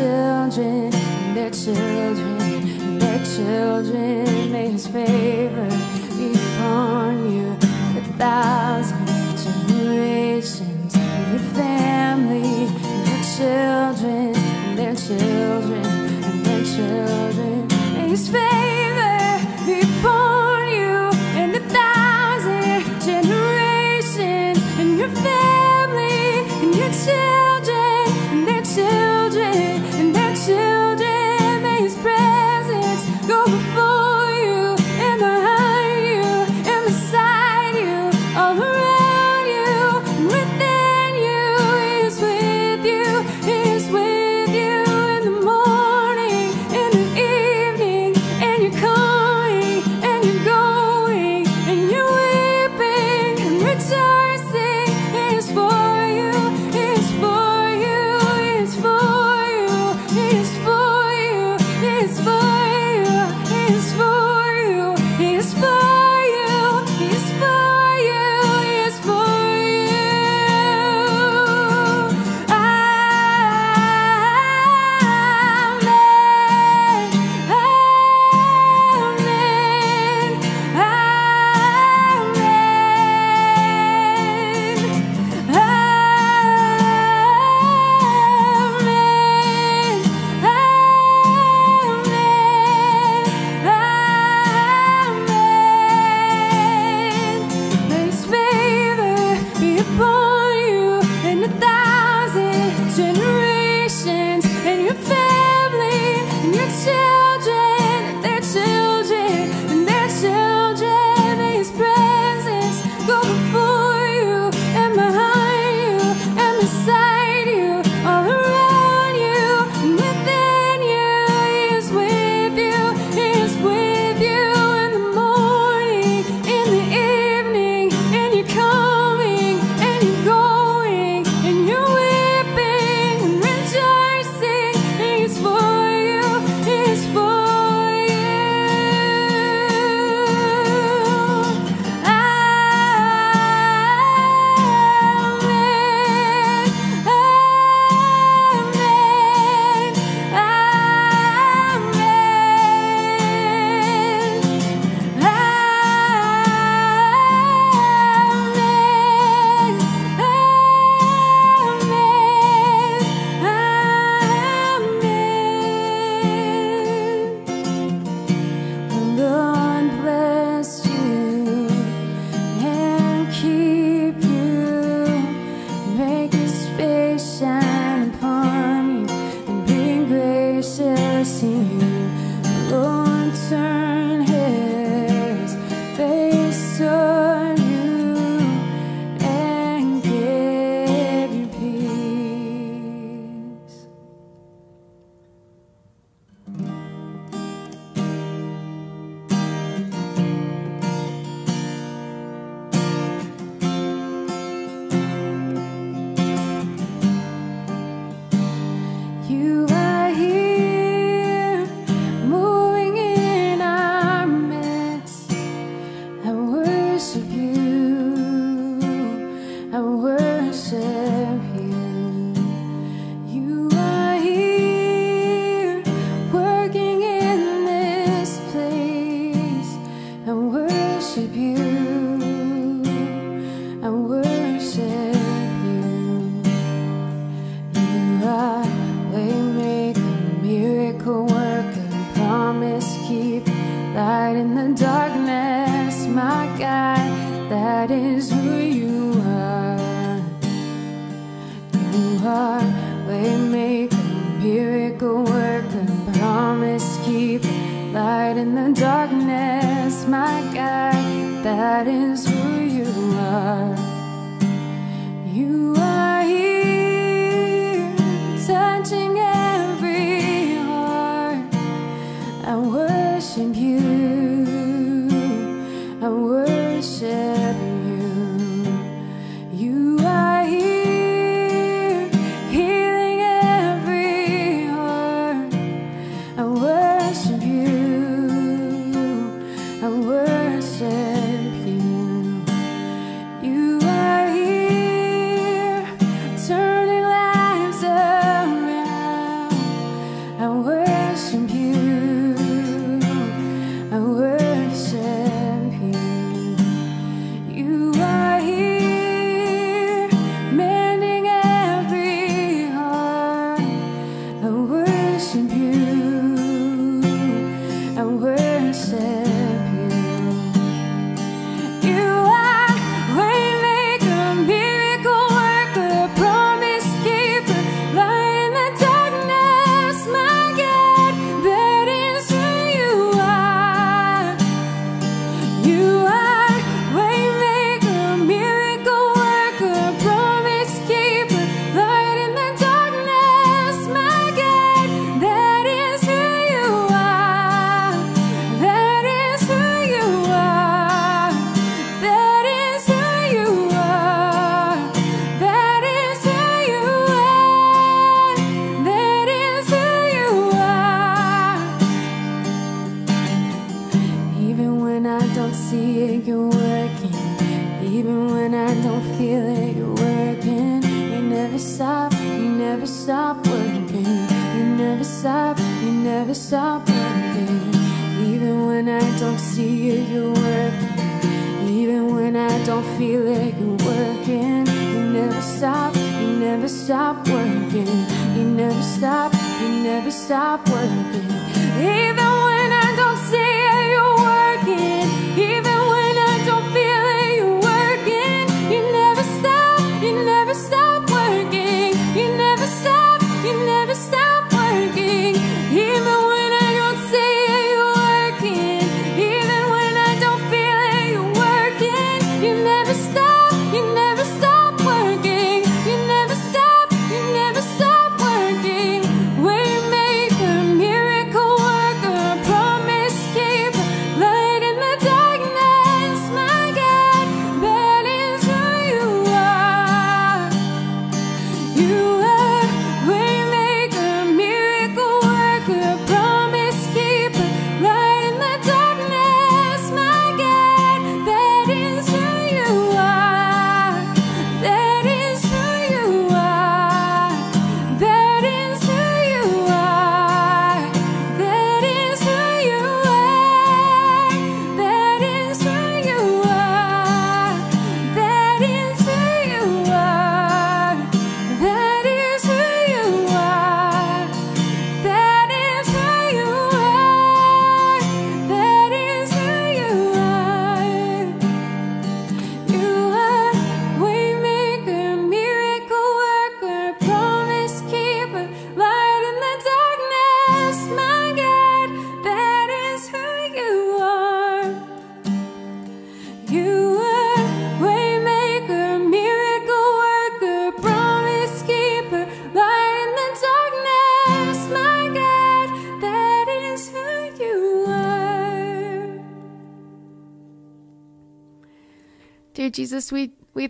children, their children, their children. May his favor be upon you. Without.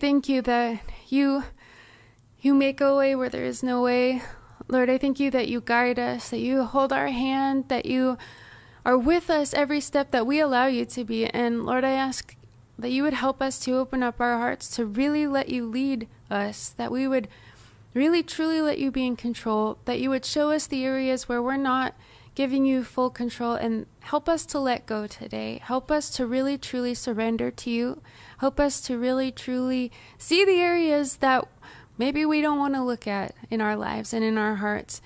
Thank you that you you make a way where there is no way. Lord, I thank you that you guide us, that you hold our hand, that you are with us every step that we allow you to be. And Lord, I ask that you would help us to open up our hearts to really let you lead us, that we would really truly let you be in control, that you would show us the areas where we're not giving you full control and help us to let go today. Help us to really truly surrender to you. Help us to really truly see the areas that maybe we don't want to look at in our lives and in our hearts.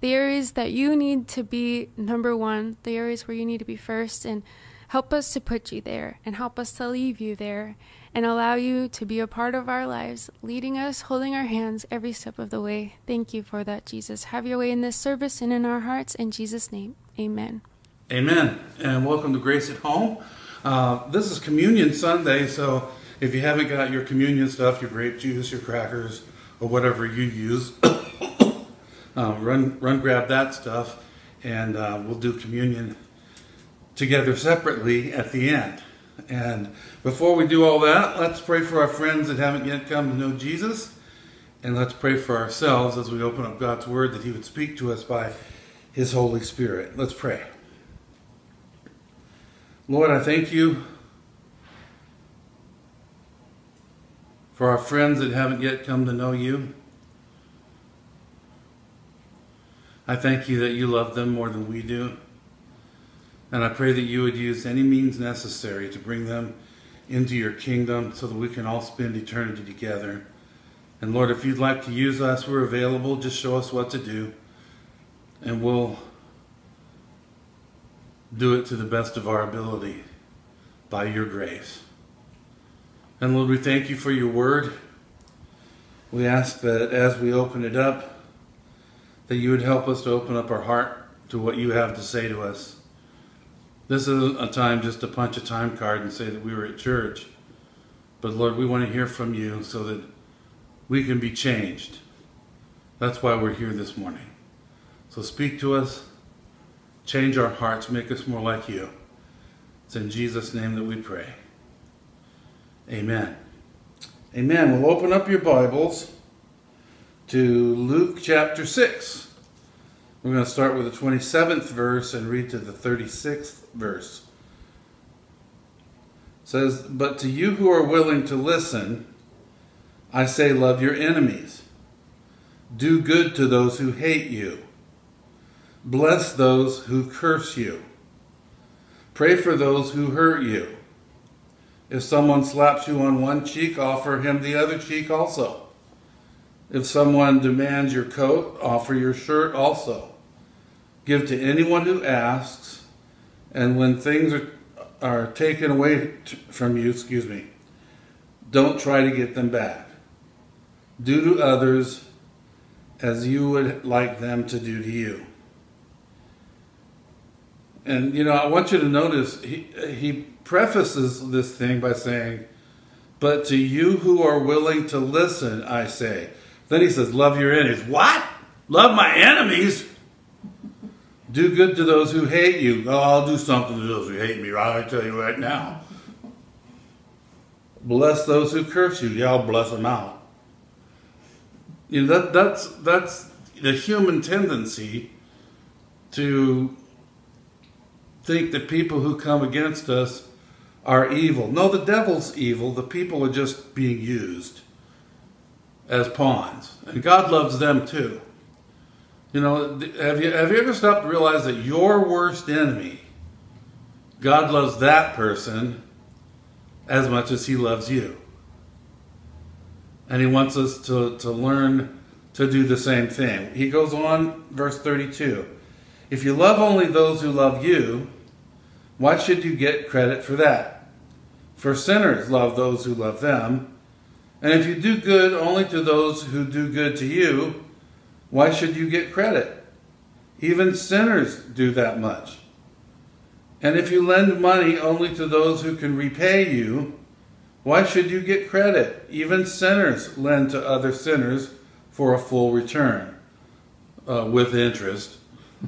The areas that you need to be number one, the areas where you need to be first, and help us to put you there and help us to leave you there and allow you to be a part of our lives, leading us, holding our hands every step of the way. Thank you for that, Jesus. Have your way in this service and in our hearts. In Jesus' name, amen. Amen. And welcome to Grace at Home. Uh, this is Communion Sunday, so if you haven't got your communion stuff, your grape juice, your crackers, or whatever you use, uh, run run grab that stuff, and uh, we'll do communion together separately at the end. And before we do all that, let's pray for our friends that haven't yet come to know Jesus, and let's pray for ourselves as we open up God's Word that He would speak to us by His Holy Spirit. Let's pray. Lord, I thank you for our friends that haven't yet come to know you. I thank you that you love them more than we do. And I pray that you would use any means necessary to bring them into your kingdom so that we can all spend eternity together. And Lord, if you'd like to use us, we're available. Just show us what to do. And we'll do it to the best of our ability by your grace. And Lord, we thank you for your word. We ask that as we open it up, that you would help us to open up our heart to what you have to say to us. This isn't a time just to punch a time card and say that we were at church. But Lord, we want to hear from you so that we can be changed. That's why we're here this morning. So speak to us, change our hearts, make us more like you. It's in Jesus' name that we pray. Amen. Amen. We'll open up your Bibles to Luke chapter 6. We're going to start with the 27th verse and read to the 36th verse. says, But to you who are willing to listen, I say, love your enemies. Do good to those who hate you. Bless those who curse you. Pray for those who hurt you. If someone slaps you on one cheek, offer him the other cheek also. If someone demands your coat, offer your shirt also. Give to anyone who asks, and when things are, are taken away from you, excuse me, don't try to get them back. Do to others as you would like them to do to you. And you know, I want you to notice he he prefaces this thing by saying, "But to you who are willing to listen, I say." Then he says, "Love your enemies." What? Love my enemies? Do good to those who hate you. Oh, I'll do something to those who hate me. Right? I tell you right now. Bless those who curse you. Yeah, I'll bless them out. You know that that's that's the human tendency to think that people who come against us are evil. No, the devil's evil. The people are just being used as pawns, and God loves them too. You know, have you have you ever stopped to realize that your worst enemy, God loves that person as much as He loves you, and He wants us to to learn to do the same thing. He goes on, verse thirty-two. If you love only those who love you, why should you get credit for that? For sinners love those who love them. And if you do good only to those who do good to you, why should you get credit? Even sinners do that much. And if you lend money only to those who can repay you, why should you get credit? Even sinners lend to other sinners for a full return uh, with interest.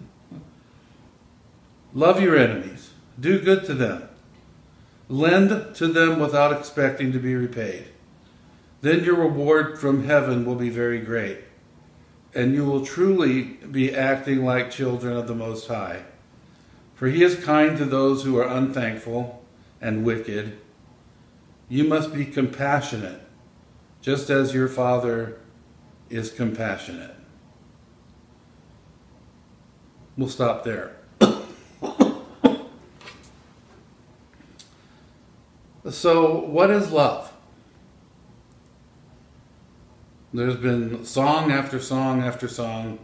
Love your enemies. Do good to them. Lend to them without expecting to be repaid. Then your reward from heaven will be very great, and you will truly be acting like children of the Most High. For he is kind to those who are unthankful and wicked. You must be compassionate, just as your Father is compassionate. We'll stop there. So, what is love? There's been song after song after song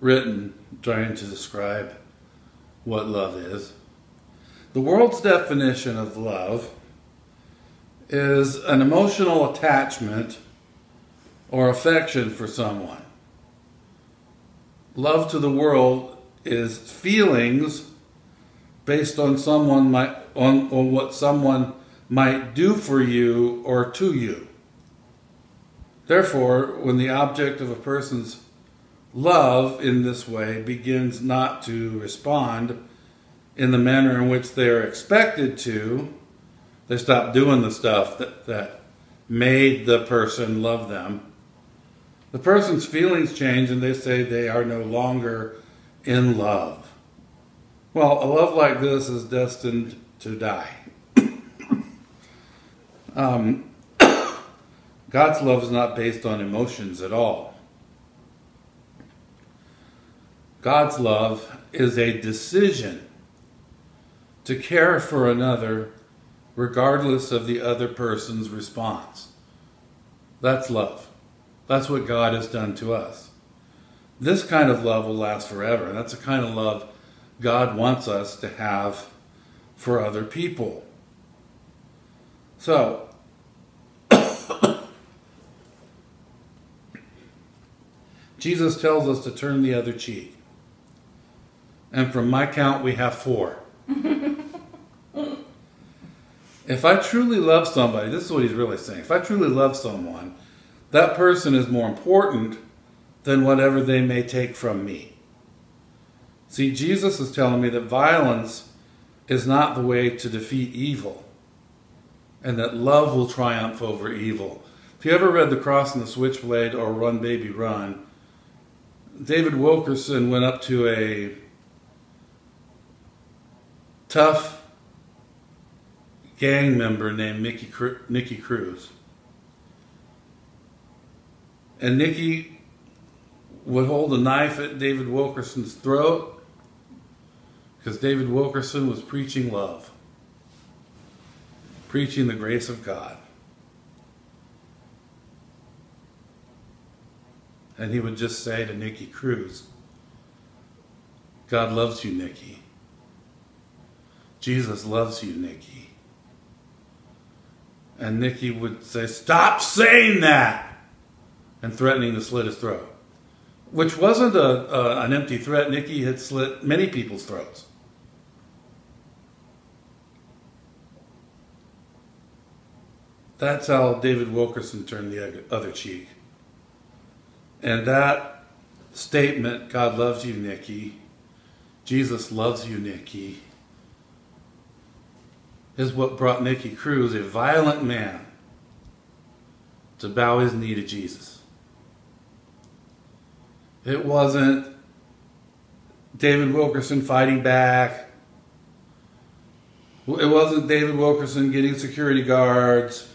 written trying to describe what love is. The world's definition of love is an emotional attachment or affection for someone. Love to the world is feelings based on someone might on, on what someone might do for you or to you. Therefore, when the object of a person's love in this way begins not to respond in the manner in which they are expected to, they stop doing the stuff that, that made the person love them. The person's feelings change and they say they are no longer in love. Well, a love like this is destined to die. um, God's love is not based on emotions at all. God's love is a decision to care for another regardless of the other person's response. That's love. That's what God has done to us. This kind of love will last forever. That's the kind of love God wants us to have for other people. So, Jesus tells us to turn the other cheek. And from my count, we have four. if I truly love somebody, this is what he's really saying. If I truly love someone, that person is more important than whatever they may take from me. See, Jesus is telling me that violence is not the way to defeat evil, and that love will triumph over evil. If you ever read The Cross and the Switchblade or Run Baby Run, David Wilkerson went up to a tough gang member named Mickey, Nicky Cruz. And Nicky would hold a knife at David Wilkerson's throat because David Wilkerson was preaching love, preaching the grace of God. And he would just say to Nicky Cruz, God loves you, Nicky. Jesus loves you, Nicky. And Nicky would say, Stop saying that! And threatening to slit his throat. Which wasn't a, a, an empty threat. Nicky had slit many people's throats. That's how David Wilkerson turned the other cheek. And that statement, God loves you, Nicky, Jesus loves you, Nicky, is what brought Nicky Cruz, a violent man, to bow his knee to Jesus. It wasn't David Wilkerson fighting back. It wasn't David Wilkerson getting security guards.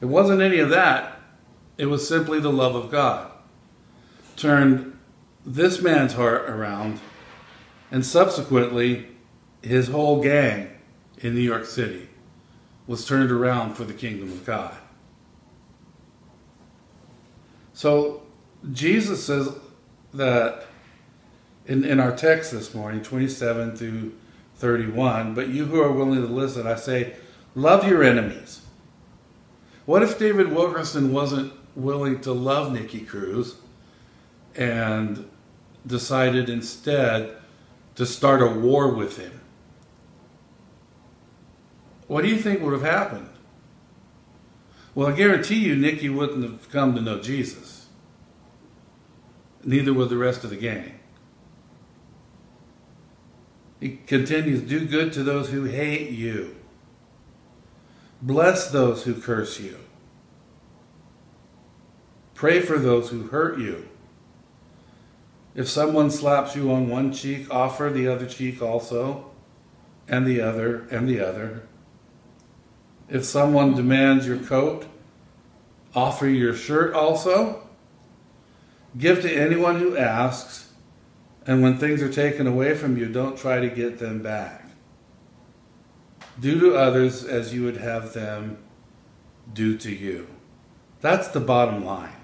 It wasn't any of that. It was simply the love of God. Turned this man's heart around, and subsequently, his whole gang in New York City was turned around for the kingdom of God. So, Jesus says that in, in our text this morning, 27 through 31, but you who are willing to listen, I say, love your enemies. What if David Wilkerson wasn't willing to love Nicky Cruz and decided instead to start a war with him. What do you think would have happened? Well, I guarantee you, Nicky wouldn't have come to know Jesus. Neither would the rest of the gang. He continues, do good to those who hate you. Bless those who curse you. Pray for those who hurt you. If someone slaps you on one cheek, offer the other cheek also, and the other, and the other. If someone demands your coat, offer your shirt also. Give to anyone who asks, and when things are taken away from you, don't try to get them back. Do to others as you would have them do to you. That's the bottom line.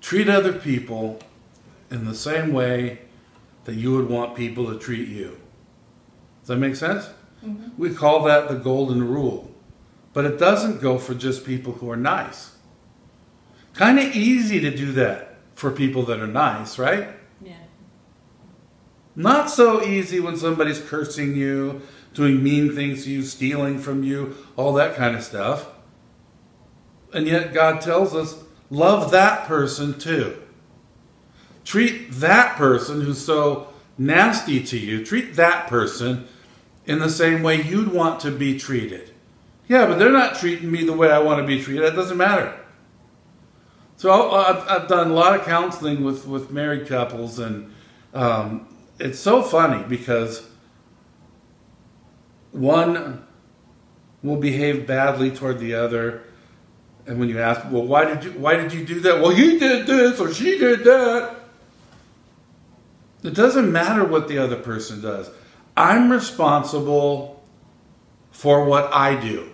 Treat other people in the same way that you would want people to treat you. Does that make sense? Mm-hmm. We call that the golden rule. But it doesn't go for just people who are nice. Kind of easy to do that for people that are nice, right? Yeah. Not so easy when somebody's cursing you, doing mean things to you, stealing from you, all that kind of stuff. And yet God tells us love that person too. Treat that person who's so nasty to you, treat that person in the same way you'd want to be treated. Yeah, but they're not treating me the way I want to be treated. That doesn't matter. So I've, I've done a lot of counseling with, with married couples, and um, it's so funny because one will behave badly toward the other and when you ask, well, why did you why did you do that? Well, he did this or she did that. It doesn't matter what the other person does. I'm responsible for what I do.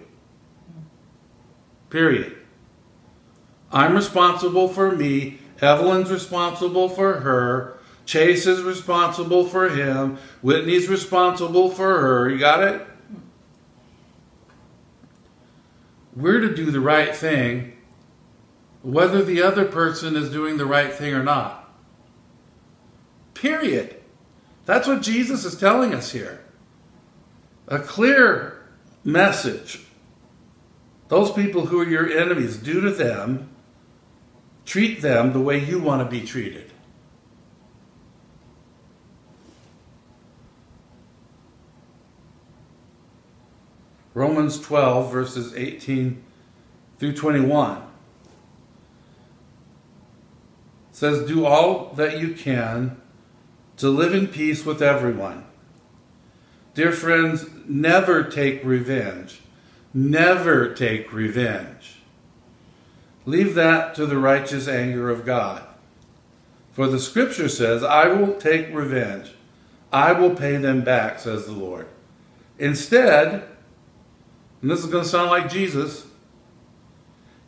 Period. I'm responsible for me. Evelyn's responsible for her. Chase is responsible for him. Whitney's responsible for her. You got it? We're to do the right thing whether the other person is doing the right thing or not. Period. That's what Jesus is telling us here. A clear message. Those people who are your enemies, do to them, treat them the way you want to be treated. Romans 12, verses 18 through 21 says, Do all that you can to live in peace with everyone. Dear friends, never take revenge. Never take revenge. Leave that to the righteous anger of God. For the scripture says, I will take revenge. I will pay them back, says the Lord. Instead, and this is going to sound like Jesus,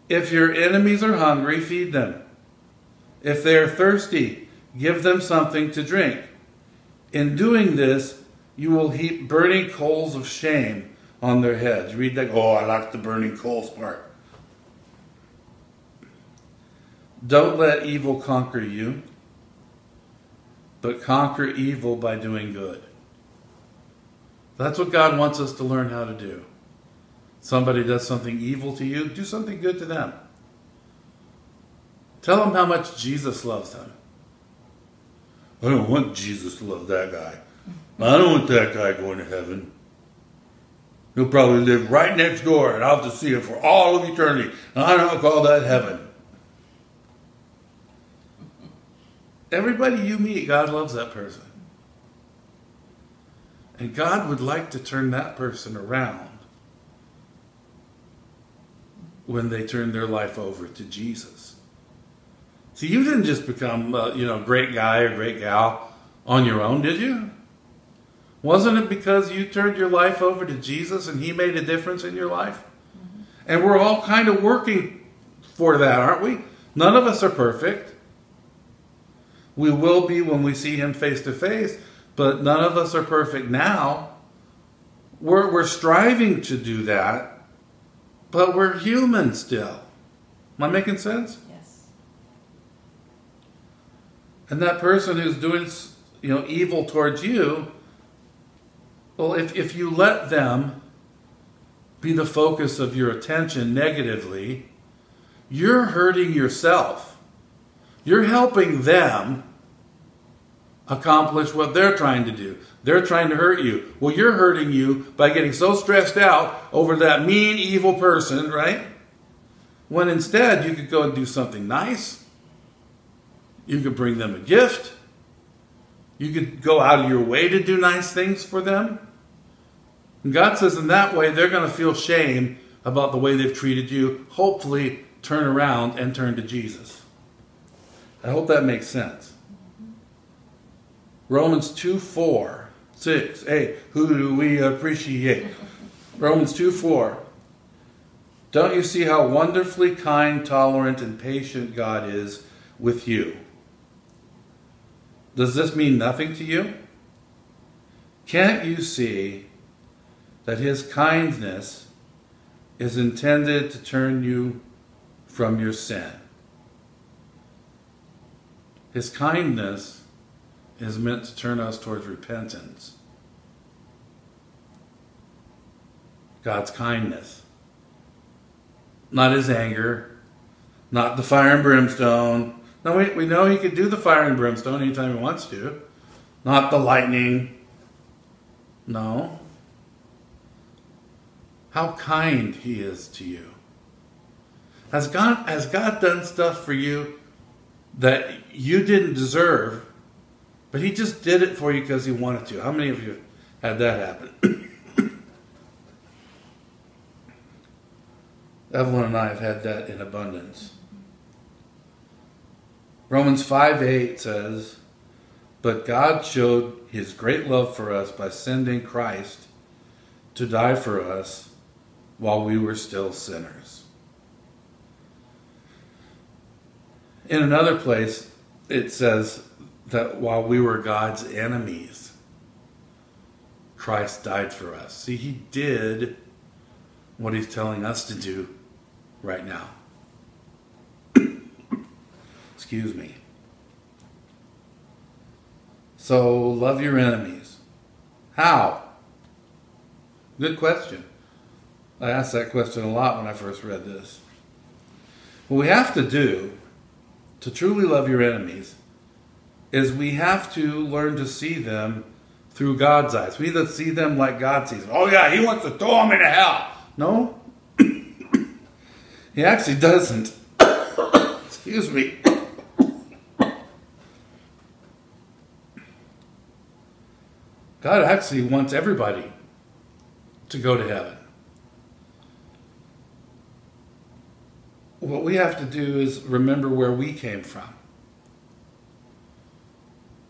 if your enemies are hungry, feed them. If they are thirsty, give them something to drink. In doing this, you will heap burning coals of shame on their heads. Read that. Oh, I like the burning coals part. Don't let evil conquer you, but conquer evil by doing good. That's what God wants us to learn how to do. Somebody does something evil to you, do something good to them. Tell them how much Jesus loves them. I don't want Jesus to love that guy. I don't want that guy going to heaven. He'll probably live right next door and I'll have to see him for all of eternity. And I don't call that heaven. Everybody you meet, God loves that person. And God would like to turn that person around when they turn their life over to Jesus. See, you didn't just become, uh, you know, great guy or great gal on your own, did you? Wasn't it because you turned your life over to Jesus and He made a difference in your life? Mm-hmm. And we're all kind of working for that, aren't we? None of us are perfect. We will be when we see Him face to face, but none of us are perfect now. We're, we're striving to do that, but we're human still. Am I making sense? Yes. And that person who's doing you know evil towards you, well, if, if you let them be the focus of your attention negatively, you're hurting yourself. You're helping them accomplish what they're trying to do. They're trying to hurt you. Well, you're hurting you by getting so stressed out over that mean, evil person, right? When instead you could go and do something nice. You could bring them a gift. You could go out of your way to do nice things for them. And God says in that way they're going to feel shame about the way they've treated you. Hopefully, turn around and turn to Jesus. I hope that makes sense. Romans 2 4, 6. Hey, who do we appreciate? Romans 2 4. Don't you see how wonderfully kind, tolerant, and patient God is with you? Does this mean nothing to you? Can't you see that His kindness is intended to turn you from your sin? His kindness is meant to turn us towards repentance. God's kindness. Not his anger, not the fire and brimstone. Now, we, we know he could do the fire and brimstone anytime he wants to. Not the lightning. No. How kind he is to you. Has God, has God done stuff for you that you didn't deserve but he just did it for you because he wanted to. How many of you had that happen? Evelyn and I have had that in abundance. Romans 5 8 says, But God showed his great love for us by sending Christ to die for us while we were still sinners. In another place, it says, that while we were God's enemies, Christ died for us. See, he did what he's telling us to do right now. Excuse me. So, love your enemies. How? Good question. I asked that question a lot when I first read this. What we have to do to truly love your enemies is we have to learn to see them through God's eyes. We to see them like God sees them. Oh, yeah, He wants to throw them into hell. No, He actually doesn't. Excuse me. God actually wants everybody to go to heaven. What we have to do is remember where we came from.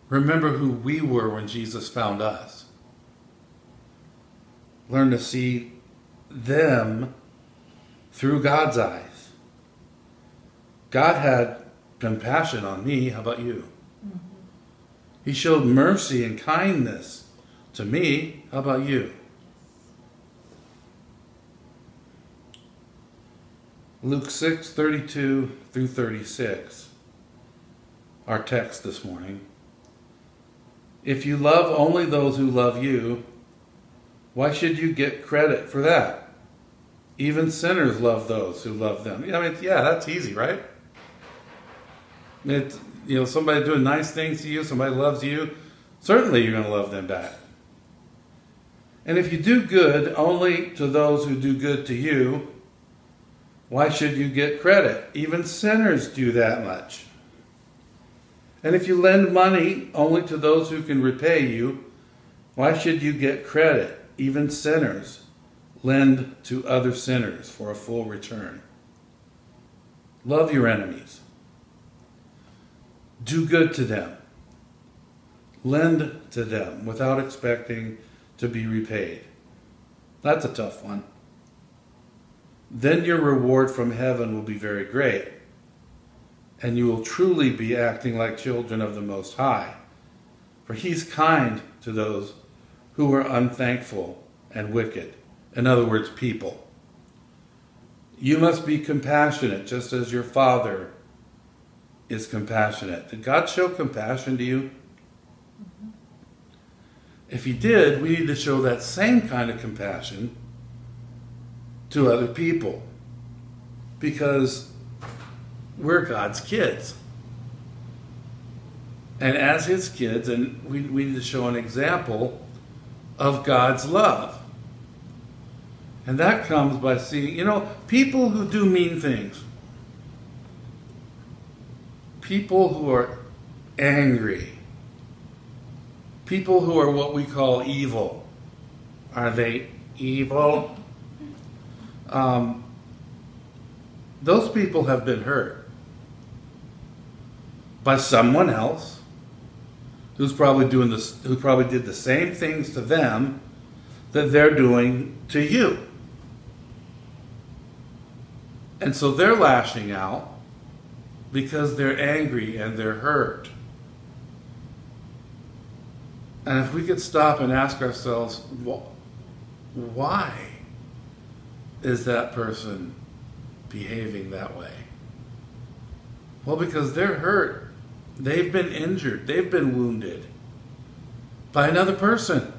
Remember who we were when Jesus found us. Learn to see them through God's eyes. God had compassion on me. How about you? Mm-hmm. He showed mercy and kindness to me. How about you? Luke 6 32 through 36, our text this morning. If you love only those who love you, why should you get credit for that? Even sinners love those who love them. I mean, yeah, that's easy, right? It's, you know, somebody doing nice things to you, somebody loves you, certainly you're going to love them back. And if you do good only to those who do good to you, why should you get credit? Even sinners do that much. And if you lend money only to those who can repay you, why should you get credit? Even sinners lend to other sinners for a full return. Love your enemies. Do good to them. Lend to them without expecting to be repaid. That's a tough one. Then your reward from heaven will be very great and you will truly be acting like children of the Most High. For He's kind to those who are unthankful and wicked. In other words, people. You must be compassionate, just as your Father is compassionate. Did God show compassion to you? Mm-hmm. If He did, we need to show that same kind of compassion to other people. Because we're God's kids. And as his kids, and we, we need to show an example of God's love. And that comes by seeing, you know, people who do mean things, people who are angry, people who are what we call evil. Are they evil? Um, those people have been hurt by someone else who's probably doing this who probably did the same things to them that they're doing to you. And so they're lashing out because they're angry and they're hurt. And if we could stop and ask ourselves, why is that person behaving that way? Well, because they're hurt They've been injured, they've been wounded by another person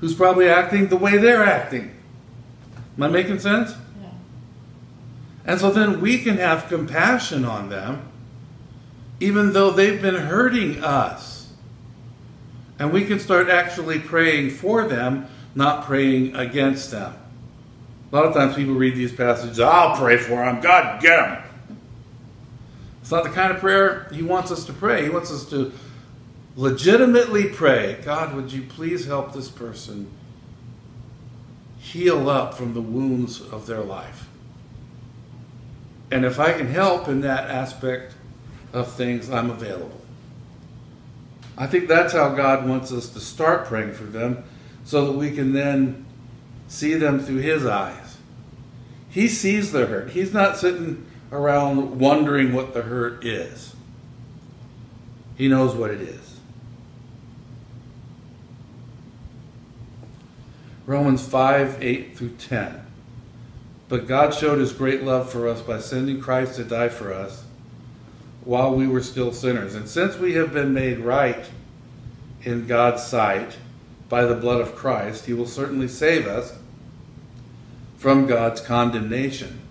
who's probably acting the way they're acting. Am I making sense? Yeah. And so then we can have compassion on them, even though they've been hurting us. And we can start actually praying for them, not praying against them. A lot of times people read these passages, I'll pray for them, God get them. It's not the kind of prayer he wants us to pray. He wants us to legitimately pray God, would you please help this person heal up from the wounds of their life? And if I can help in that aspect of things, I'm available. I think that's how God wants us to start praying for them so that we can then see them through His eyes. He sees their hurt. He's not sitting around wondering what the hurt is. He knows what it is. Romans 5 8 through 10. But God showed his great love for us by sending Christ to die for us while we were still sinners. And since we have been made right in God's sight by the blood of Christ, he will certainly save us from God's condemnation.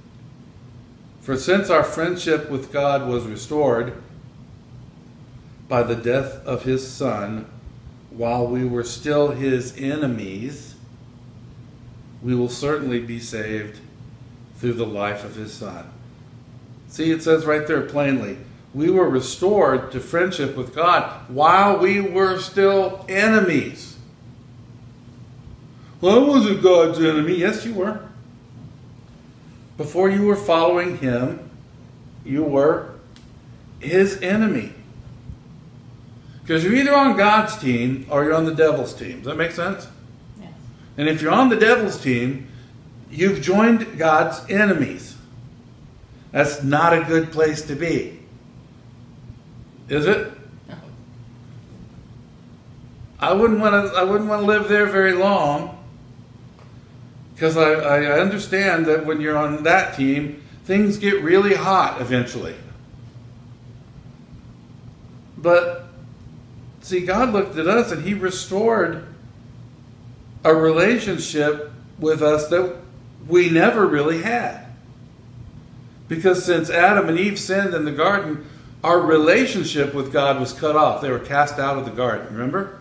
For since our friendship with God was restored by the death of his Son, while we were still his enemies, we will certainly be saved through the life of his Son. See, it says right there plainly we were restored to friendship with God while we were still enemies. Well, I wasn't God's enemy. Yes, you were. Before you were following him, you were his enemy. Because you're either on God's team or you're on the devil's team. Does that make sense? Yes. And if you're on the devil's team, you've joined God's enemies. That's not a good place to be. Is it? No. I wouldn't want to. I wouldn't want to live there very long. Because I, I understand that when you're on that team, things get really hot eventually. But see, God looked at us and He restored a relationship with us that we never really had. Because since Adam and Eve sinned in the garden, our relationship with God was cut off. They were cast out of the garden, remember?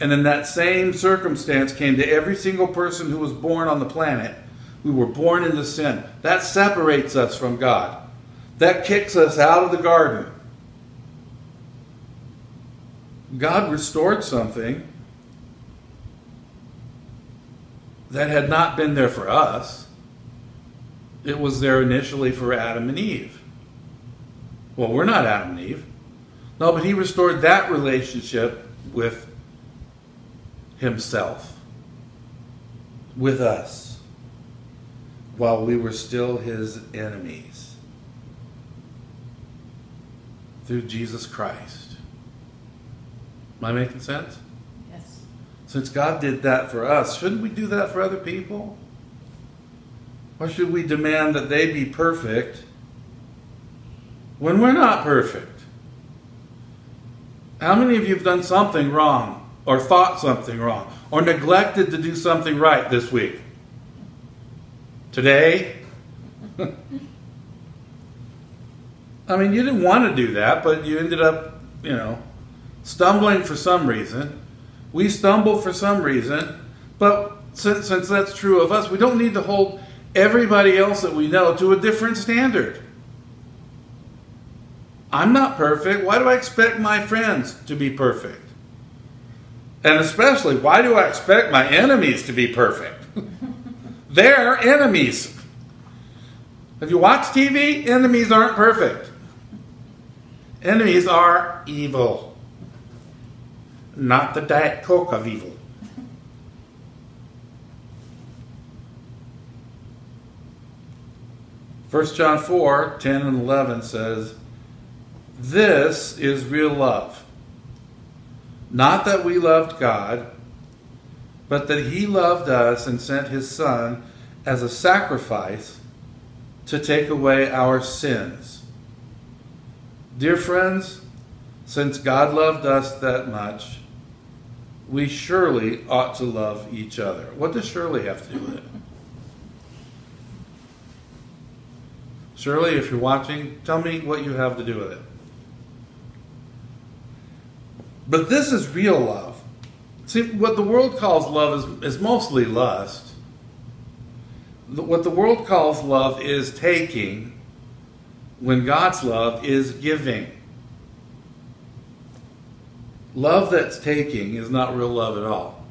And in that same circumstance came to every single person who was born on the planet. We were born into sin. That separates us from God. That kicks us out of the garden. God restored something that had not been there for us. It was there initially for Adam and Eve. Well, we're not Adam and Eve. No, but he restored that relationship with himself, with us, while we were still his enemies through Jesus Christ. Am I making sense? Yes. Since God did that for us, shouldn't we do that for other people? Or should we demand that they be perfect when we're not perfect? How many of you have done something wrong, or thought something wrong, or neglected to do something right this week? Today? I mean, you didn't want to do that, but you ended up, you know, stumbling for some reason. We stumble for some reason, but since, since that's true of us, we don't need to hold everybody else that we know to a different standard. I'm not perfect. Why do I expect my friends to be perfect? And especially, why do I expect my enemies to be perfect? They're enemies. If you watch TV, enemies aren't perfect. Enemies are evil. Not the Diet Coke of evil. First John 4, 10 and 11 says, This is real love. Not that we loved God, but that He loved us and sent His Son as a sacrifice to take away our sins. Dear friends, since God loved us that much, we surely ought to love each other. What does surely have to do with it? Shirley, if you're watching, tell me what you have to do with it. But this is real love. See, what the world calls love is, is mostly lust. What the world calls love is taking, when God's love is giving. Love that's taking is not real love at all.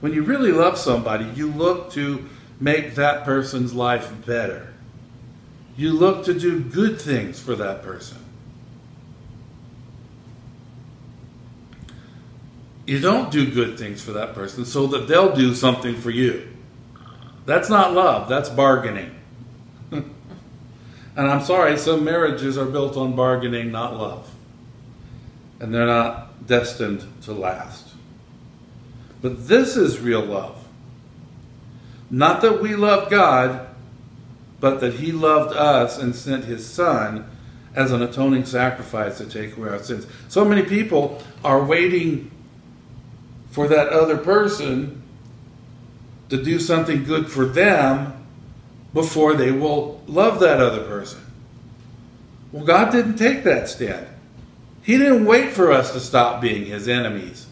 When you really love somebody, you look to make that person's life better. You look to do good things for that person. You don't do good things for that person so that they'll do something for you. That's not love, that's bargaining. and I'm sorry, some marriages are built on bargaining, not love. And they're not destined to last. But this is real love. Not that we love God, but that He loved us and sent His Son as an atoning sacrifice to take away our sins. So many people are waiting for that other person to do something good for them before they will love that other person. Well, God didn't take that stand. He didn't wait for us to stop being His enemies.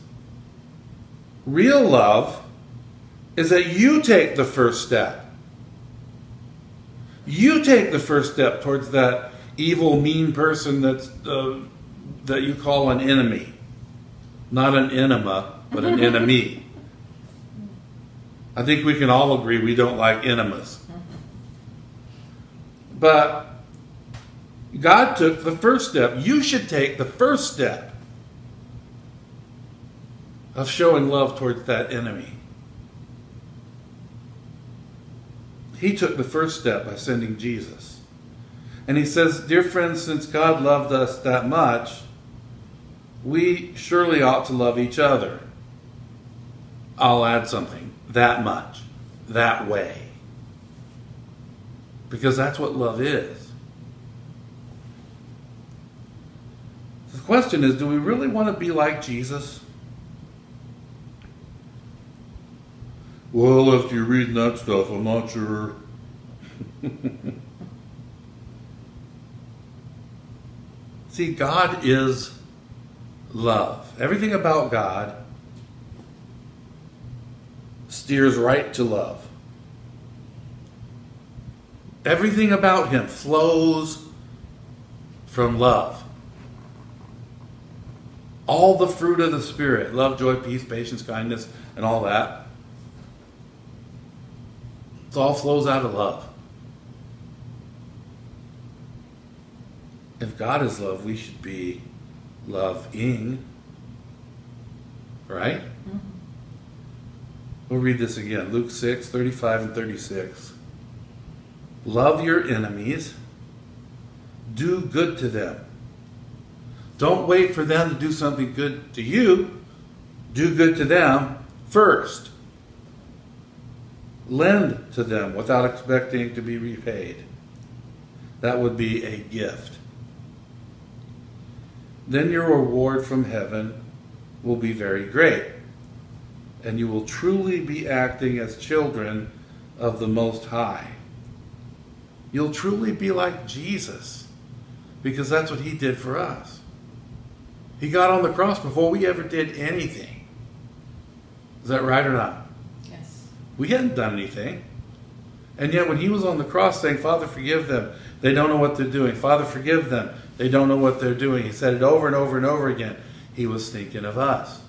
Real love is that you take the first step. You take the first step towards that evil, mean person that's uh, that you call an enemy, not an enema, but an enemy. I think we can all agree we don't like enemies. But God took the first step. You should take the first step of showing love towards that enemy. He took the first step by sending Jesus. And he says, Dear friends, since God loved us that much, we surely ought to love each other. I'll add something that much, that way. Because that's what love is. The question is do we really want to be like Jesus? Well, after you're reading that stuff, I'm not sure. See, God is love. Everything about God steers right to love. Everything about Him flows from love. All the fruit of the Spirit love, joy, peace, patience, kindness, and all that it all flows out of love. If God is love, we should be loving. Right? We'll read this again Luke 6 35 and 36. Love your enemies, do good to them. Don't wait for them to do something good to you, do good to them first. Lend to them without expecting to be repaid. That would be a gift. Then your reward from heaven will be very great, and you will truly be acting as children of the Most High. You'll truly be like Jesus, because that's what He did for us. He got on the cross before we ever did anything. Is that right or not? Yes. We hadn't done anything. And yet, when he was on the cross saying, Father, forgive them, they don't know what they're doing. Father, forgive them, they don't know what they're doing. He said it over and over and over again. He was thinking of us.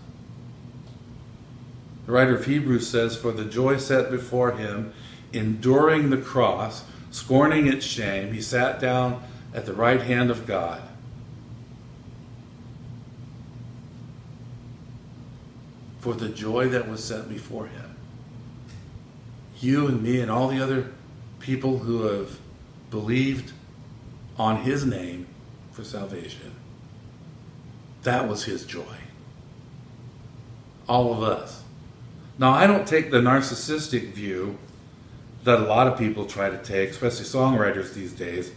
The writer of Hebrews says, For the joy set before him, enduring the cross, scorning its shame, he sat down at the right hand of God. For the joy that was set before him you and me and all the other people who have believed on his name for salvation. That was his joy. All of us. Now, I don't take the narcissistic view that a lot of people try to take, especially songwriters these days.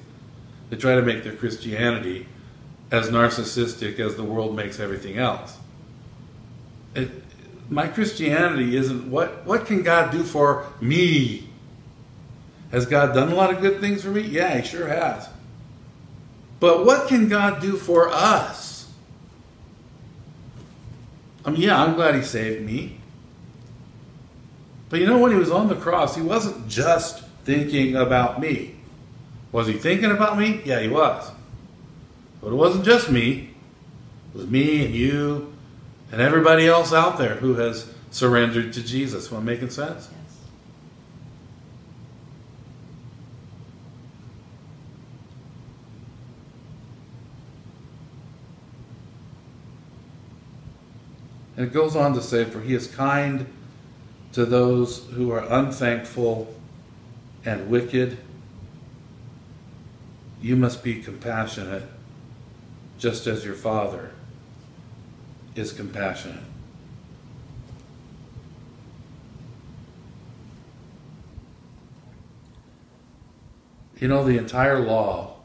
They try to make their Christianity as narcissistic as the world makes everything else. It, my Christianity isn't what what can God do for me? Has God done a lot of good things for me? Yeah, he sure has. But what can God do for us? I mean, yeah, I'm glad he saved me. But you know, when he was on the cross, he wasn't just thinking about me. Was he thinking about me? Yeah, he was. But it wasn't just me. It was me and you and everybody else out there who has surrendered to Jesus. Am I making sense? Yes. And it goes on to say, For he is kind to those who are unthankful and wicked. You must be compassionate, just as your Father is compassionate. You know, the entire law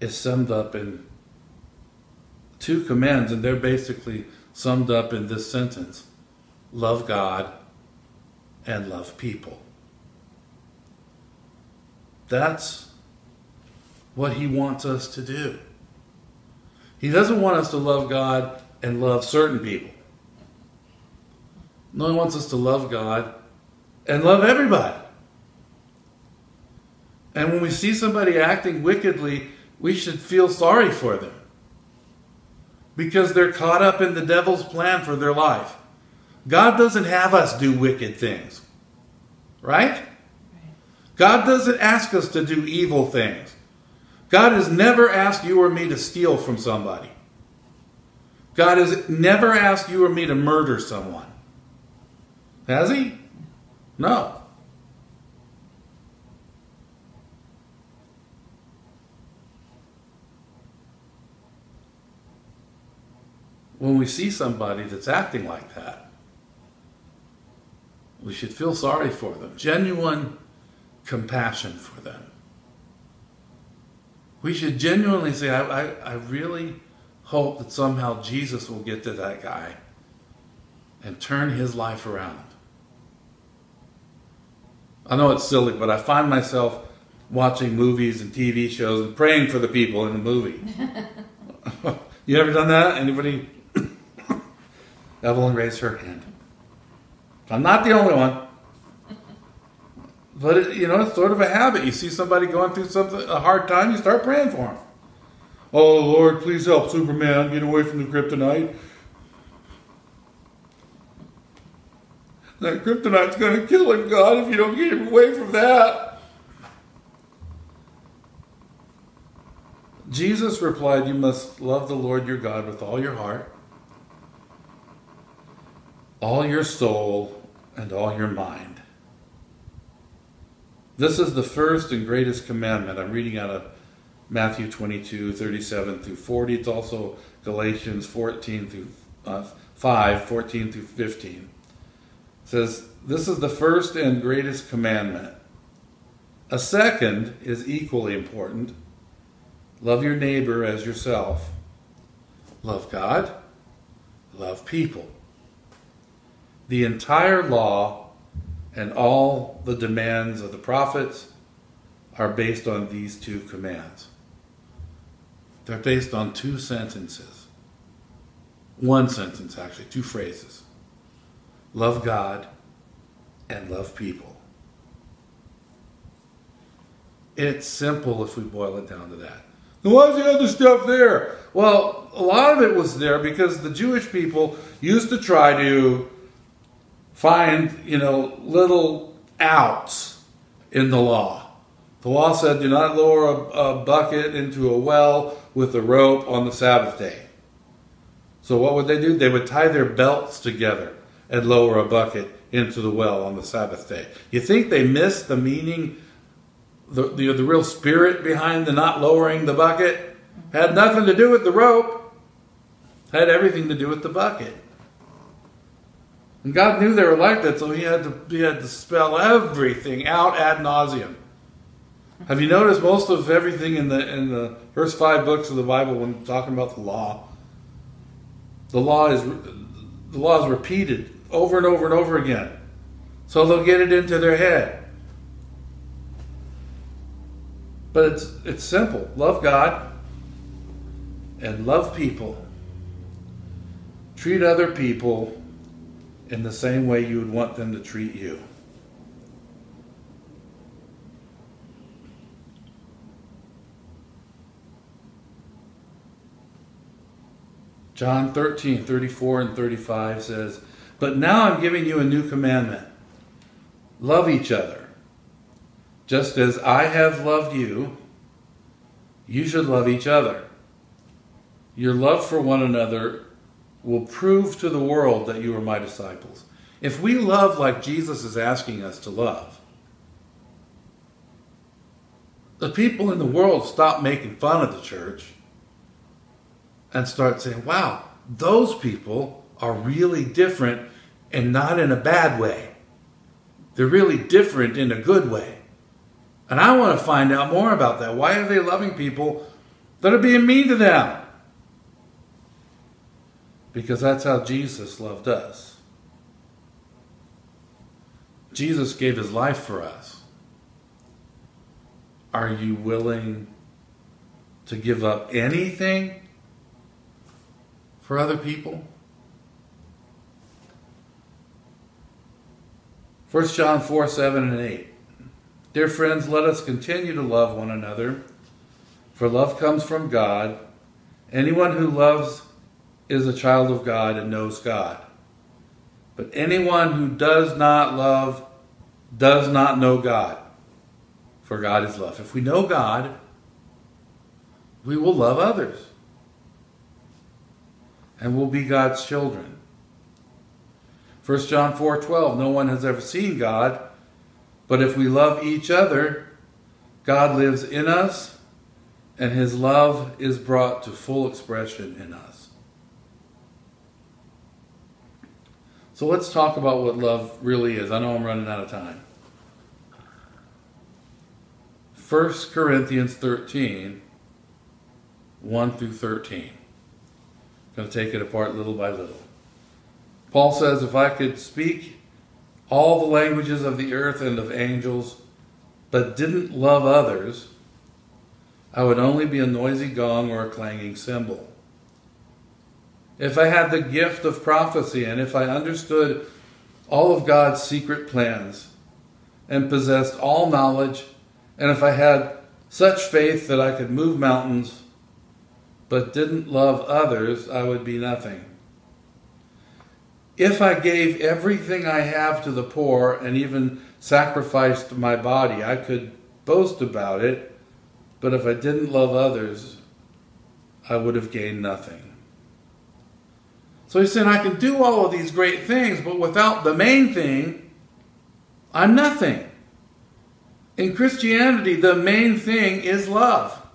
is summed up in two commands, and they're basically summed up in this sentence love God and love people. That's what he wants us to do. He doesn't want us to love God and love certain people. No, He wants us to love God and love everybody. And when we see somebody acting wickedly, we should feel sorry for them. because they're caught up in the devil's plan for their life. God doesn't have us do wicked things, right? God doesn't ask us to do evil things. God has never asked you or me to steal from somebody. God has never asked you or me to murder someone. Has he? No. When we see somebody that's acting like that, we should feel sorry for them. Genuine compassion for them. We should genuinely say, I, I, I really hope that somehow Jesus will get to that guy and turn his life around. I know it's silly, but I find myself watching movies and TV shows and praying for the people in the movie. you ever done that? Anybody? Evelyn raised her hand. I'm not the only one. But it, you know, it's sort of a habit. You see somebody going through something a hard time, you start praying for them. Oh Lord, please help Superman get away from the kryptonite. That kryptonite's going to kill him, God, if you don't get him away from that. Jesus replied, You must love the Lord your God with all your heart, all your soul, and all your mind. This is the first and greatest commandment. I'm reading out of Matthew 22, 37 through 40. It's also Galatians 14 through uh, 5, 14 through 15. It says, This is the first and greatest commandment. A second is equally important. Love your neighbor as yourself. Love God. Love people. The entire law and all the demands of the prophets are based on these two commands. They're based on two sentences. One sentence, actually, two phrases. Love God and love people. It's simple if we boil it down to that. And why's the other stuff there? Well, a lot of it was there because the Jewish people used to try to find, you know, little outs in the law. The law said do not lower a, a, bucket into a well with a rope on the Sabbath day. So what would they do? They would tie their belts together and lower a bucket into the well on the Sabbath day. You think they missed the meaning, the, the, the real spirit behind the not lowering the bucket? Had nothing to do with the rope. Had everything to do with the bucket. And God knew they were like that, so he had to, he had to spell everything out ad nauseum. Have you noticed most of everything in the in the first five books of the Bible when talking about the law? The law is the law is repeated over and over and over again, so they'll get it into their head. But it's it's simple: love God and love people. Treat other people in the same way you would want them to treat you. John 13, 34 and 35 says, But now I'm giving you a new commandment love each other. Just as I have loved you, you should love each other. Your love for one another will prove to the world that you are my disciples. If we love like Jesus is asking us to love, the people in the world stop making fun of the church and start saying, wow, those people are really different and not in a bad way. They're really different in a good way. And I want to find out more about that. Why are they loving people that are being mean to them? Because that's how Jesus loved us. Jesus gave his life for us. Are you willing to give up anything for other people? 1 John 4 7 and 8. Dear friends, let us continue to love one another, for love comes from God. Anyone who loves is a child of God and knows God. But anyone who does not love does not know God, for God is love. If we know God, we will love others and will be God's children. 1 John 4:12 No one has ever seen God, but if we love each other, God lives in us and his love is brought to full expression in us. So let's talk about what love really is. I know I'm running out of time. 1 Corinthians 13, 1 through 13. I'm going to take it apart little by little. Paul says, If I could speak all the languages of the earth and of angels, but didn't love others, I would only be a noisy gong or a clanging cymbal. If I had the gift of prophecy and if I understood all of God's secret plans and possessed all knowledge, and if I had such faith that I could move mountains but didn't love others, I would be nothing. If I gave everything I have to the poor and even sacrificed my body, I could boast about it, but if I didn't love others, I would have gained nothing. So he's saying, I can do all of these great things, but without the main thing, I'm nothing. In Christianity, the main thing is love.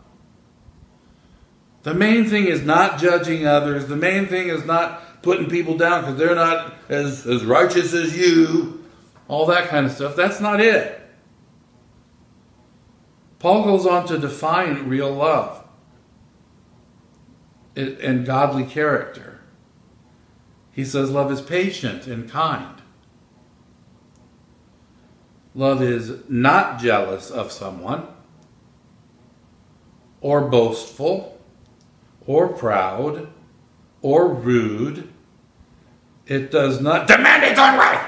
The main thing is not judging others. The main thing is not putting people down because they're not as, as righteous as you. All that kind of stuff. That's not it. Paul goes on to define real love and godly character. He says love is patient and kind. Love is not jealous of someone, or boastful, or proud, or rude. It does not demand its own way.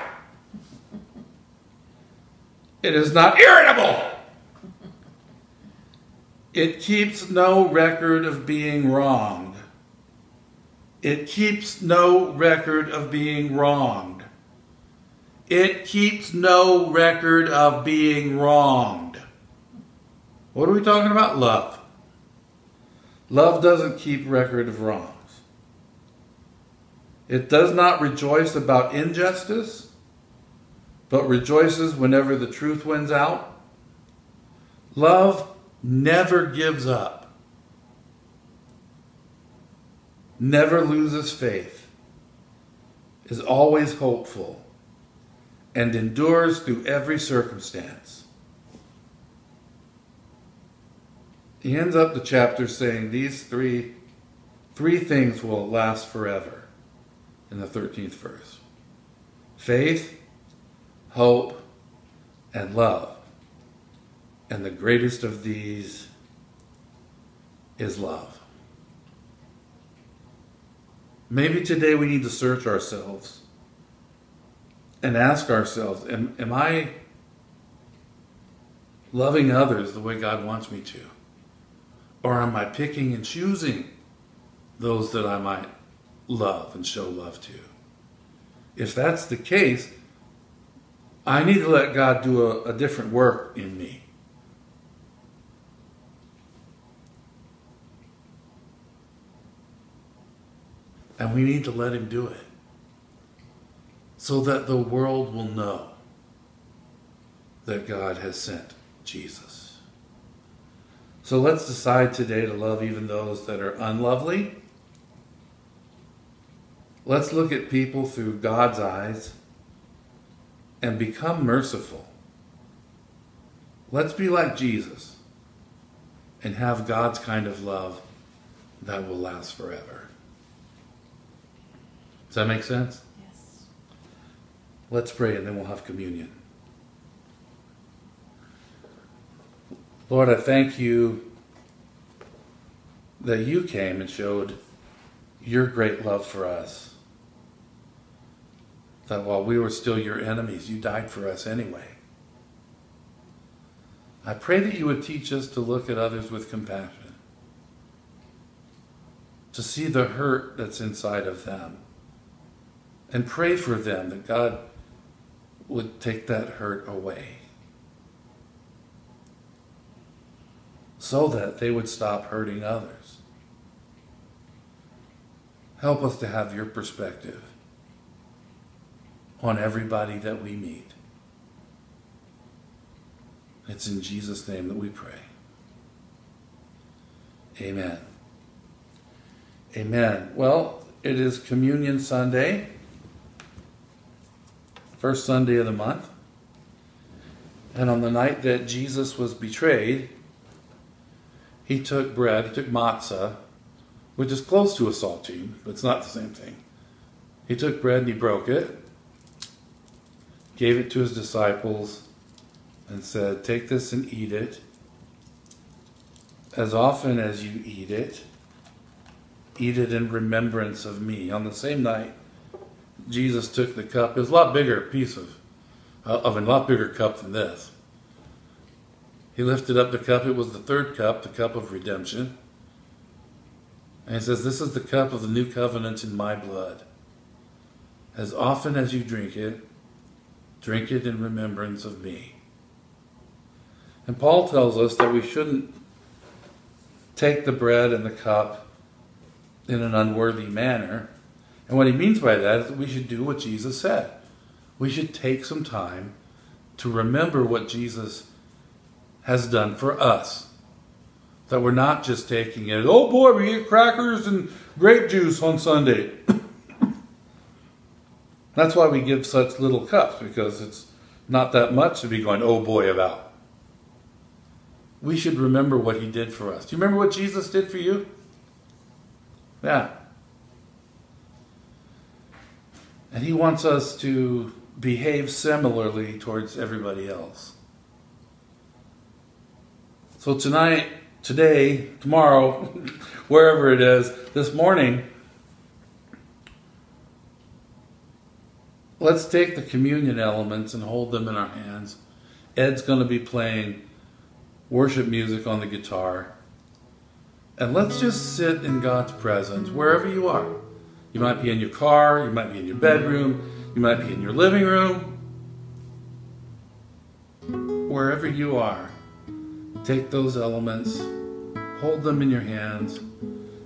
It is not irritable. It keeps no record of being wronged. It keeps no record of being wronged. It keeps no record of being wronged. What are we talking about? Love. Love doesn't keep record of wrongs. It does not rejoice about injustice, but rejoices whenever the truth wins out. Love never gives up, never loses faith, is always hopeful, and endures through every circumstance. He ends up the chapter saying these three, three things will last forever in the 13th verse faith, hope, and love. And the greatest of these is love. Maybe today we need to search ourselves and ask ourselves Am, am I loving others the way God wants me to? Or am I picking and choosing those that I might love and show love to? If that's the case, I need to let God do a, a different work in me. And we need to let Him do it so that the world will know that God has sent Jesus. So let's decide today to love even those that are unlovely. Let's look at people through God's eyes and become merciful. Let's be like Jesus and have God's kind of love that will last forever. Does that make sense? Yes. Let's pray and then we'll have communion. Lord, I thank you that you came and showed your great love for us. That while we were still your enemies, you died for us anyway. I pray that you would teach us to look at others with compassion, to see the hurt that's inside of them and pray for them that God would take that hurt away so that they would stop hurting others. Help us to have your perspective on everybody that we meet. It's in Jesus' name that we pray. Amen. Amen. Well, it is Communion Sunday, first Sunday of the month. And on the night that Jesus was betrayed, he took bread, he took matzah, which is close to a saltine, but it's not the same thing. He took bread and he broke it, gave it to his disciples, and said, Take this and eat it. As often as you eat it, eat it in remembrance of me. On the same night, Jesus took the cup. It was a lot bigger piece of, uh, of a lot bigger cup than this. He lifted up the cup. It was the third cup, the cup of redemption. And he says, This is the cup of the new covenant in my blood. As often as you drink it, drink it in remembrance of me. And Paul tells us that we shouldn't take the bread and the cup in an unworthy manner. And what he means by that is that we should do what Jesus said. We should take some time to remember what Jesus has done for us. That we're not just taking it, oh boy, we eat crackers and grape juice on Sunday. That's why we give such little cups, because it's not that much to be going, oh boy, about. We should remember what he did for us. Do you remember what Jesus did for you? Yeah. And he wants us to behave similarly towards everybody else. So tonight, today, tomorrow, wherever it is, this morning, let's take the communion elements and hold them in our hands. Ed's going to be playing worship music on the guitar. And let's just sit in God's presence wherever you are. You might be in your car, you might be in your bedroom, you might be in your living room. Wherever you are, take those elements, hold them in your hands,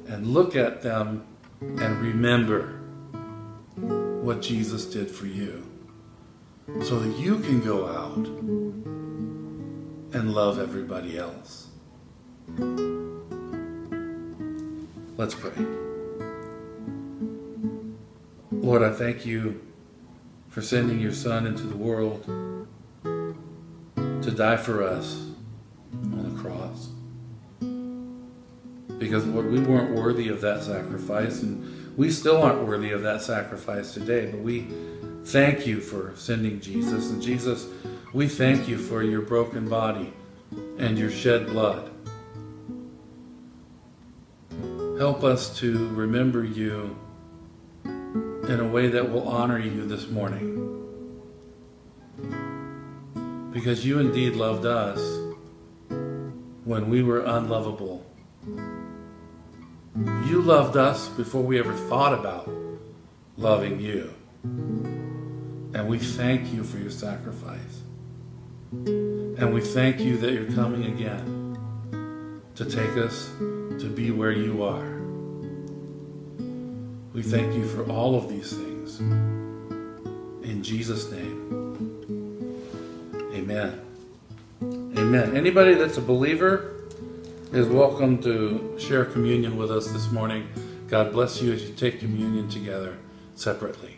and look at them and remember what Jesus did for you so that you can go out and love everybody else. Let's pray. Lord, I thank you for sending your Son into the world to die for us on the cross. Because, Lord, we weren't worthy of that sacrifice, and we still aren't worthy of that sacrifice today, but we thank you for sending Jesus. And, Jesus, we thank you for your broken body and your shed blood. Help us to remember you in a way that will honor you this morning. Because you indeed loved us when we were unlovable. You loved us before we ever thought about loving you. And we thank you for your sacrifice. And we thank you that you're coming again to take us to be where you are. We thank you for all of these things. In Jesus' name, amen. Amen. Anybody that's a believer is welcome to share communion with us this morning. God bless you as you take communion together separately.